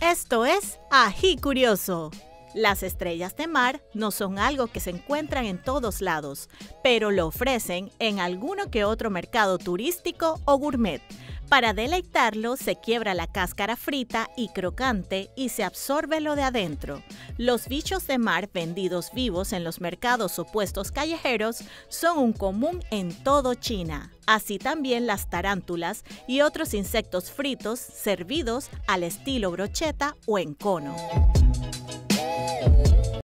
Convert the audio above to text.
Esto es Ají Curioso. Las estrellas de mar no son algo que se encuentran en todos lados, pero lo ofrecen en alguno que otro mercado turístico o gourmet. Para deleitarlo se quiebra la cáscara frita y crocante y se absorbe lo de adentro. Los bichos de mar vendidos vivos en los mercados o puestos callejeros son un común en todo China. Así también las tarántulas y otros insectos fritos servidos al estilo brocheta o en cono.